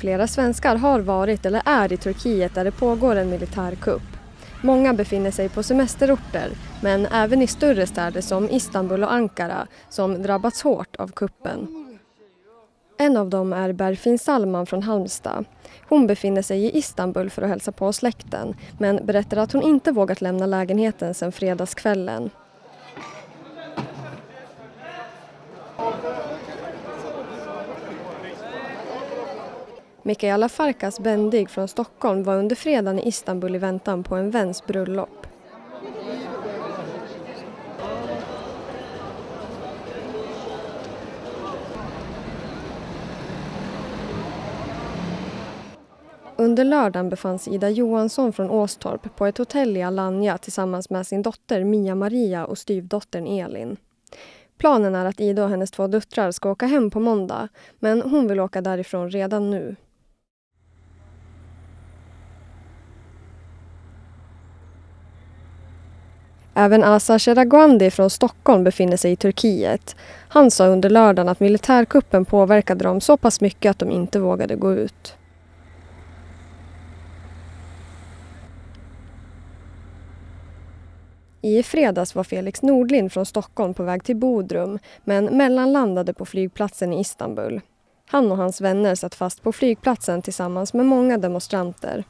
Flera svenskar har varit eller är i Turkiet där det pågår en militärkupp. Många befinner sig på semesterorter men även i större städer som Istanbul och Ankara som drabbats hårt av kuppen. En av dem är Berfin Salman från Halmstad. Hon befinner sig i Istanbul för att hälsa på släkten men berättar att hon inte vågat lämna lägenheten sedan fredagskvällen. Mikaela Farkas Bendig från Stockholm var under fredagen i Istanbul i väntan på en väns bröllop. Under lördagen befann sig Ida Johansson från Åstorp på ett hotell i Alanya tillsammans med sin dotter Mia-Maria och styvdottern Elin. Planen är att Ida och hennes två döttrar ska åka hem på måndag men hon vill åka därifrån redan nu. Även Asa Sheraguandi från Stockholm befinner sig i Turkiet. Han sa under lördagen att militärkuppen påverkade dem så pass mycket att de inte vågade gå ut. I fredags var Felix Nordlind från Stockholm på väg till Bodrum men mellanlandade på flygplatsen i Istanbul. Han och hans vänner satt fast på flygplatsen tillsammans med många demonstranter.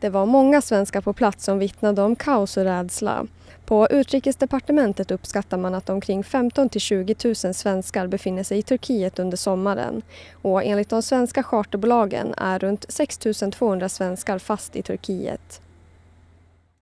Det var många svenskar på plats som vittnade om kaos och rädsla. På utrikesdepartementet uppskattar man att omkring 15 till 20 000 svenskar befinner sig i Turkiet under sommaren. Och enligt de svenska charterbolagen är runt 6 200 svenskar fast i Turkiet.